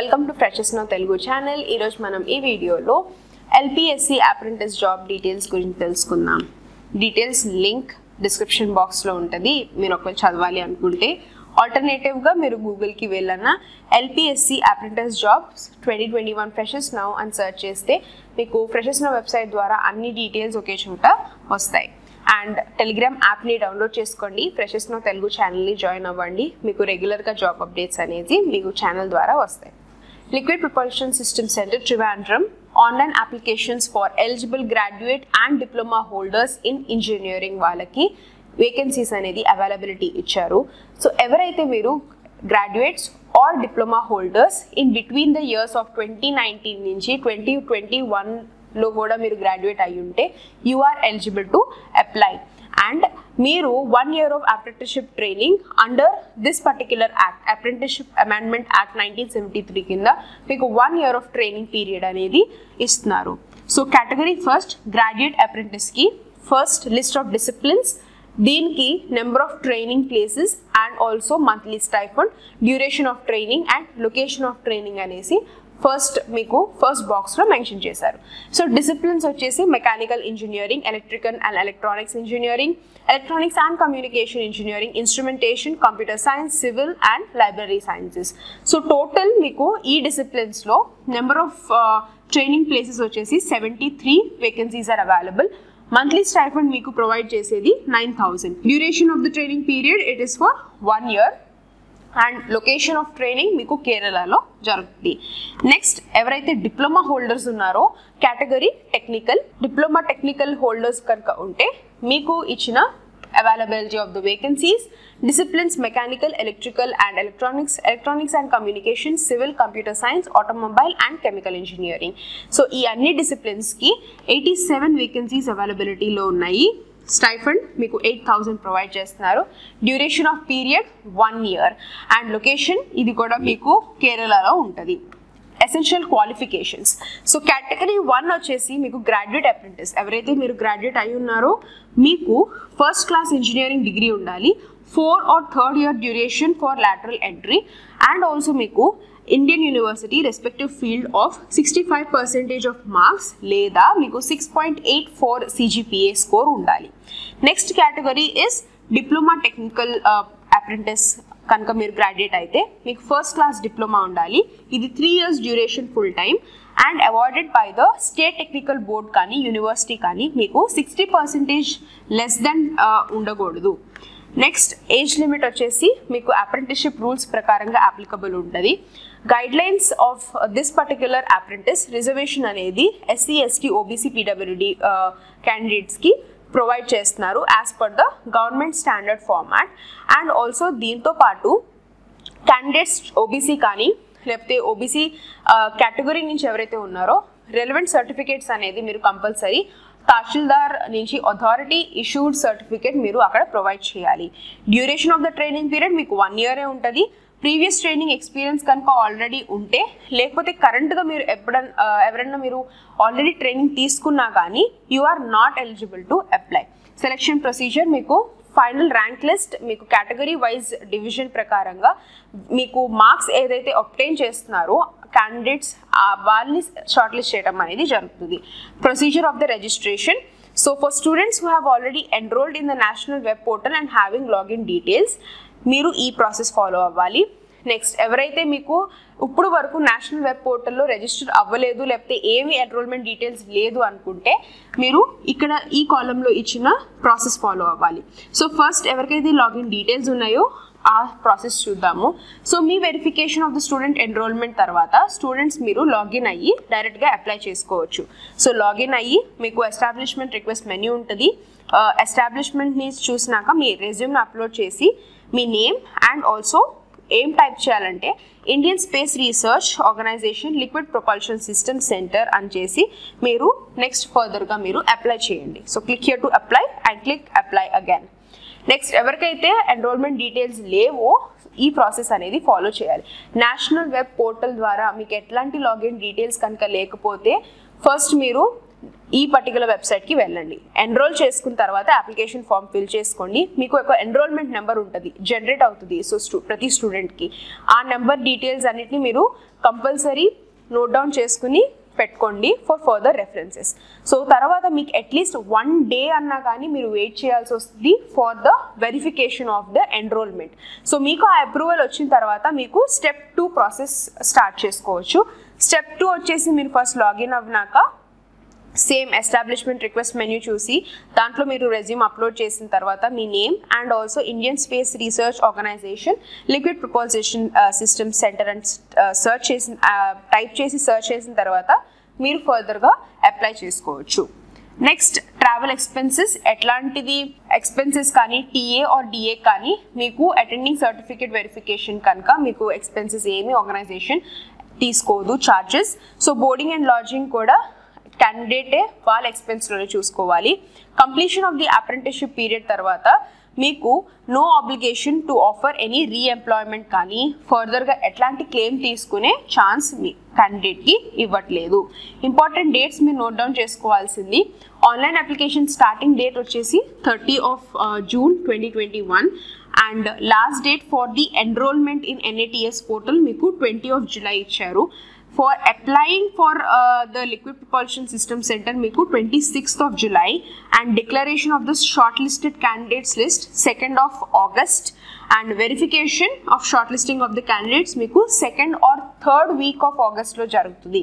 Welcome to freshers now Telugu channel ఈరోజు మనం ఈ వీడియోలో ఎల్పిఎస్సి అప్రెంటిస్ జాబ్ డీటెయిల్స్ గురించి తెలుసుకుందాం. డీటెయిల్స్ లింక్ డిస్క్రిప్షన్ బాక్స్లో ఉంటుంది. మీరు ఒకవేళ చదవాలి అనుకుంటే ఆల్టర్నేటివ్గా మీరు గూగుల్కి వెళ్ళన్న LPSC apprentice jobs twenty twenty one freshers now అని సెర్చ్ చేస్తే మీకు ఫ్రెషెస్ నౌ వెబ్సైట్ ద్వారా అన్ని డీటెయిల్స్ ఒకే చోట వస్తాయి. అండ్ టెలిగ్రామ్ యాప్ని డౌన్లోడ్ చేసుకోండి. ఫ్రెషెస్ నో తెలుగు ఛానల్ని జాయిన్ అవ్వండి. మీకు రెగ్యులర్గా జాబ్ అప్డేట్స్ అనేది మీకు ఛానల్ ద్వారా వస్తాయి. Liquid propulsion system centre Trivandrum online applications for eligible graduate and diploma holders in engineering వాళ్ళకి వేకెన్సీస్ అనేది అవైలబిలిటీ ఇచ్చారు. సో ఎవరైతే మీరు graduates or diploma holders in between the years of twenty nineteen నుంచి ట్వంటీ ట్వంటీ వన్లో కూడా మీరు graduate అయి ఉంటే you are eligible to apply and మీరు one year of apprenticeship training under this particular act apprenticeship amendment act nineteen seventy three కింద మీకు one year of training period అనేది ఇస్తున్నారు. సో కేటగిరీ ఫస్ట్ గ్రాడ్యుయేట్ అప్రెంటిస్కి first list of disciplines దీనికి number of training places and also monthly stipend duration of training and location of training అనేసి first మీకు first బాక్స్లో mention చేశారు. So disciplines వచ్చేసి mechanical engineering electrical and electronics engineering electronics and communication engineering instrumentation computer science civil and library sciences so total మీకు ఈ డిసిప్లిన్స్లో number of training places వచ్చేసి seventy three vacancies are available monthly stipend మీకు provide చేసేది nine thousand duration of the training period it is for one year and location of training మీకు కేరళలో జరుగుతుంది. Next ఎవరైతే డిప్లొమా హోల్డర్స్ ఉన్నారో category technical diploma technical holders కనుక ఉంటే మీకు ఇచ్చిన availability of the vacancies disciplines mechanical electrical and electronics electronics and communication civil computer science automobile and chemical engineering so ఈ అన్ని డిసిప్లిన్స్కి ఎయిటీ సెవెన్ వేకెన్సీస్ అవైలబిలిటీలో ఉన్నాయి. స్టైఫండ్ మీకు ఎయిట్ థౌజండ్ ప్రొవైడ్ చేస్తున్నారు. Duration of period one year. And location ఇది కూడా మీకు కేరళలో ఉంటుంది. Essential qualifications so category one వచ్చేసి మీకు గ్రాడ్యుయేట్ అప్రెంటిస్ ఎవరైతే మీరు గ్రాడ్యుయేట్ అయి ఉన్నారో మీకు ఫస్ట్ క్లాస్ ఇంజనీరింగ్ డిగ్రీ ఉండాలి. Four or third year duration for lateral entry and also మీకు Indian university respective field of sixty five percentage of marks లేదా మీకు six point eight four CGPA score ఉండాలి. Next category is diploma technical apprentice కనుక మీరు graduate అయితే మీకు first class diploma ఉండాలి. ఇది three years duration full time and awarded by the state technical board కానీ యూనివర్సిటీ కానీ మీకు సిక్స్టీ పర్సెంటేజ్ లెస్ దెన్ ఉండకూడదు. నెక్స్ట్ ఏజ్ లిమిట్ వచ్చేసి మీకు అప్రెంటిస్షిప్ రూల్స్ ప్రకారంగా అప్లికబుల్ ఉంటుంది. Guidelines of this particular apprentice reservation అనేది ఎస్సీ ఎస్టీ ఓబీసీ పీడబ్ల్యూడి క్యాండిడేట్స్కి ప్రొవైడ్ చేస్తున్నారు as per the government standard format and also దీంతో పాటు క్యాండిడేట్స్ ఓబీసీ కానీ లేకపోతే ఓబీసీ కేటగిరీ నుంచి ఎవరైతే ఉన్నారో రెలవెంట్ సర్టిఫికేట్స్ అనేది మీరు కంపల్సరీ తహసీల్దార్ నుంచి అథారిటీ ఇష్యూడ్ సర్టిఫికేట్ మీరు అక్కడ ప్రొవైడ్ చేయాలి. Duration of the training period మీకు వన్ ఇయరే ఉంటుంది. ప్రీవియస్ ట్రైనింగ్ ఎక్స్పీరియన్స్ కనుక ఆల్రెడీ ఉంటే లేకపోతే కరెంట్గా మీరు ఎప్పుడన్నా ఎవరన్నా మీరు ఆల్రెడీ ట్రైనింగ్ తీసుకున్నా కానీ you are not eligible to apply selection procedure మీకు ఫైనల్ ర్యాంక్ లిస్ట్ మీకు కేటగిరీ వైజ్ డివిజన్ ప్రకారంగా మీకు మార్క్స్ ఏదైతే అప్టైన్ చేస్తున్నారో క్యాండిడేట్స్ వాళ్ళని షార్ట్ లిస్ట్ చేయడం అనేది జరుగుతుంది. Procedure of the registration so for students who have already enrolled in the national web portal and having login details మీరు ఈ ప్రాసెస్ ఫాలో అవ్వాలి. నెక్స్ట్ ఎవరైతే మీకు ఇప్పుడు వరకు నేషనల్ వెబ్ పోర్టల్లో రిజిస్టర్ అవ్వలేదు లేకపోతే ఏమి ఎన్రోల్మెంట్ డీటెయిల్స్ లేదు అనుకుంటే మీరు ఇక్కడ ఈ కాలంలో ఇచ్చిన ప్రాసెస్ ఫాలో అవ్వాలి. సో ఫస్ట్ ఎవరికైతే లాగిన్ డీటెయిల్స్ ఉన్నాయో ఆ ప్రాసెస్ చూద్దాము. So me verification of the student enrolment తర్వాత స్టూడెంట్స్ మీరు లాగిన్ అయ్యి డైరెక్ట్గా అప్లై చేసుకోవచ్చు. సో లాగిన్ అయ్యి మీకు ఎస్టాబ్లిష్మెంట్ రిక్వెస్ట్ మెన్యూ ఉంటుంది. ఎస్టాబ్లిష్మెంట్ని చూసినాక మీ రెజ్యూమ్ని అప్లోడ్ చేసి మీ నేమ్ అండ్ ఆల్సో ఏం టైప్ చేయాలంటే Indian space research organisation liquid propulsion system centre అని చేసి మీరు నెక్స్ట్ ఫర్దర్గా మీరు అప్లై చేయండి. So click here to apply and click apply again next ఎవరికైతే ఎన్రోల్మెంట్ డీటెయిల్స్ లేవో ఈ ప్రాసెస్ అనేది ఫాలో చేయాలి. నేషనల్ వెబ్ పోర్టల్ ద్వారా మీకు ఎట్లాంటి లాగిన్ డీటెయిల్స్ కనుక లేకపోతే ఫస్ట్ మీరు ఈ పర్టికులర్ వెబ్సైట్కి వెళ్ళండి. ఎన్రోల్ చేసుకున్న తర్వాత అప్లికేషన్ ఫామ్ ఫిల్ చేసుకోండి. మీకు ఒక ఎన్రోల్మెంట్ నెంబర్ ఉంటుంది. జనరేట్ అవుతుంది. సో స్టూ ప్రతి స్టూడెంట్కి ఆ నెంబర్ డీటెయిల్స్ అన్నిటిని మీరు కంపల్సరీ నోట్ డౌన్ చేసుకుని పెట్టుకోండి ఫర్ ఫర్దర్ రెఫరెన్సెస్ సో తర్వాత మీకు అట్లీస్ట్ వన్ డే అన్నా కానీ మీరు వెయిట్ చేయాల్సి వస్తుంది for the verification of the enrolment so మీకు ఆ అప్రూవల్ వచ్చిన తర్వాత మీకు స్టెప్ టూ ప్రాసెస్ స్టార్ట్ చేసుకోవచ్చు. స్టెప్ టూ వచ్చేసి మీరు ఫస్ట్ లాగిన్ అవ్వనాక సేమ్ ఎస్టాబ్లిష్మెంట్ రిక్వెస్ట్ మెన్యూ చూసి దాంట్లో మీరు రెజ్యూమ్ అప్లోడ్ చేసిన తర్వాత మీ name and also Indian space research organisation liquid proposition system centre and search చేసిన uh, టైప్ చేసి సర్చ్ చేసిన తర్వాత మీరు ఫర్దర్గా అప్లై చేసుకోవచ్చు. నెక్స్ట్ ట్రావెల్ ఎక్స్పెన్సెస్ ఎట్లాంటిది ఎక్స్పెన్సెస్ కానీ టీఏ ఆర్ డిఏ కానీ మీకు అటెండింగ్ సర్టిఫికేట్ వెరిఫికేషన్ కనుక మీకు ఎక్స్పెన్సెస్ ఏమి ఆర్గనైజేషన్ తీసుకోదు charges so boarding and lodging కూడా క్యాండిడేటే వాళ్ళ ఎక్స్పెన్స్లోనే చూసుకోవాలి. Completion of the apprenticeship period తర్వాత మీకు no obligation to offer any reemployment కానీ ఫర్దర్గా ఎట్లాంటి క్లెయిమ్ తీసుకునే ఛాన్స్ మీ క్యాండిడేట్కి ఇవ్వట్లేదు. ఇంపార్టెంట్ డేట్స్ మీరు నోట్ డౌన్ చేసుకోవాల్సింది. ఆన్లైన్ అప్లికేషన్ స్టార్టింగ్ డేట్ వచ్చేసి thirty of June twenty twenty one and last date for the enrolment in NATS portal మీకు ట్వంటీ ఆఫ్ జులై ఇచ్చారు. for applying for uh, the liquid propulsion system center meku 26th of July and declaration of the shortlisted candidates list 2nd of August. And verification of shortlisting of the candidates meku 2nd or 3rd week of August lo jarugutadi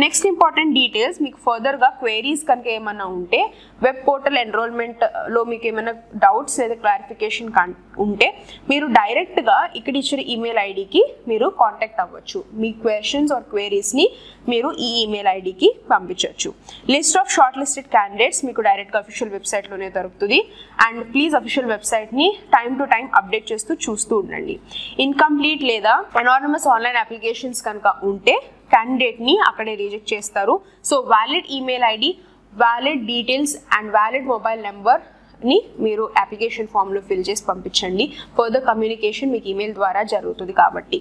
next important details మీకు ఫర్దర్గా queries కనుక ఏమైనా ఉంటే web portal ఎన్రోల్మెంట్లో మీకు ఏమైనా doubts లేదా clarification ఉంటే మీరు డైరెక్ట్గా ఇక్కడ ఇచ్చిన ఈమెయిల్ ఐడికి మీరు కాంటాక్ట్ అవ్వచ్చు. మీ క్వశ్చన్స్ ఆర్ క్వైరీస్ని మీరు ఈ ఈమెయిల్ ఐడికి పంపించవచ్చు. List of short listed candidates మీకు డైరెక్ట్గా అఫీషియల్ వెబ్సైట్లోనే దొరుకుతుంది. అండ్ ప్లీజ్ అఫీషియల్ వెబ్సైట్ని టైం టు టైం అప్డేట్ చేస్తూ చూస్తూ ఉండండి. ఇన్కంప్లీట్ లేదా అనానమస్ ఆన్లైన్ అప్లికేషన్స్ కనుక ఉంటే క్యాండిడేట్ని అక్కడే రిజెక్ట్ చేస్తారు. So valid email ID valid details and valid mobile నెంబర్ని మీరు అప్లికేషన్ ఫామ్లో ఫిల్ చేసి పంపించండి. ఫర్దర్ కమ్యూనికేషన్ మీకు ఈమెయిల్ ద్వారా జరుగుతుంది కాబట్టి.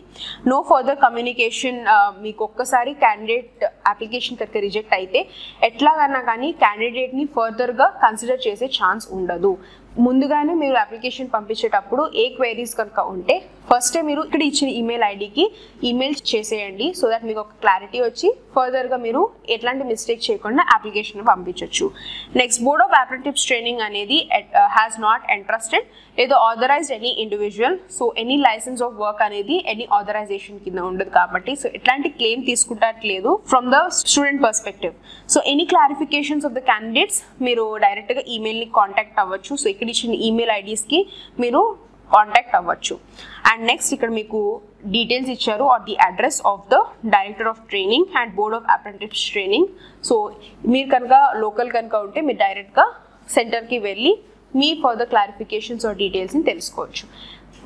నో ఫర్దర్ కమ్యూనికేషన్ మీకు ఒక్కసారి క్యాండిడేట్ అప్లికేషన్ కనుక రిజెక్ట్ అయితే ఎట్లాగన్నా కానీ క్యాండిడేట్ని ఫర్దర్గా కన్సిడర్ చేసే ఛాన్స్ ఉండదు. ముందుగానే మీరు అప్లికేషన్ పంపించేటప్పుడు ఏ క్వైరీస్ కనుక ఉంటే ఫస్ట్ మీరు ఇక్కడ ఇచ్చిన ఈమెయిల్ ఐడికి ఈమెయిల్ చేసేయండి సో దట్ మీకు ఒక క్లారిటీ వచ్చి ఫర్దర్గా మీరు ఎట్లాంటి మిస్టేక్ చేయకుండా అప్లికేషన్ పంపించవచ్చు next board of apprenticeship training అనేది హ్యాస్ నాట్ ఇంట్రెస్టెడ్ ఏదో authorised any individual so any licence of work అనేది ఎనీ ఆథరైజేషన్ కింద ఉండదు కాబట్టి సో ఎట్లాంటి claim తీసుకుంటట్లేదు from the student perspective so any clarifications of the candidates మీరు డైరెక్ట్గా ఈమెయిల్ని కాంటాక్ట్ అవ్వచ్చు. సో ఇక్కడ ఇచ్చిన ఈమెయిల్ ఐడీస్కి మీరు కాంటాక్ట్ అవ్వచ్చు. అండ్ నెక్స్ట్ ఇక్కడ మీకు డీటెయిల్స్ ఇచ్చారు. Are the address of the director of training and board of apprentice training. So మీరు కనుక లోకల్ కనుక ఉంటే మీరు డైరెక్ట్గా సెంటర్కి వెళ్ళి మీ ఫర్దర్ క్లారిఫికేషన్స్ ఆర్ డీటెయిల్స్ని తెలుసుకోవచ్చు.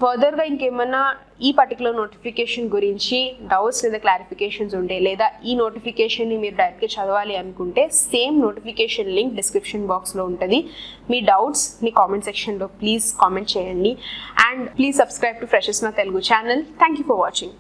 ఫర్దర్గా ఇంకేమన్నా ఈ పర్టికులర్ నోటిఫికేషన్ గురించి డౌట్స్ లేదా క్లారిఫికేషన్స్ ఉంటే లేదా ఈ నోటిఫికేషన్ని మీరు డైరెక్ట్గా చదవాలి అనుకుంటే సేమ్ నోటిఫికేషన్ లింక్ డిస్క్రిప్షన్ బాక్స్లో ఉంటుంది. మీ డౌట్స్ మీ కామెంట్ సెక్షన్లో ప్లీజ్ కామెంట్ చేయండి. And please subscribe to freshers now Telugu channel thank you for watching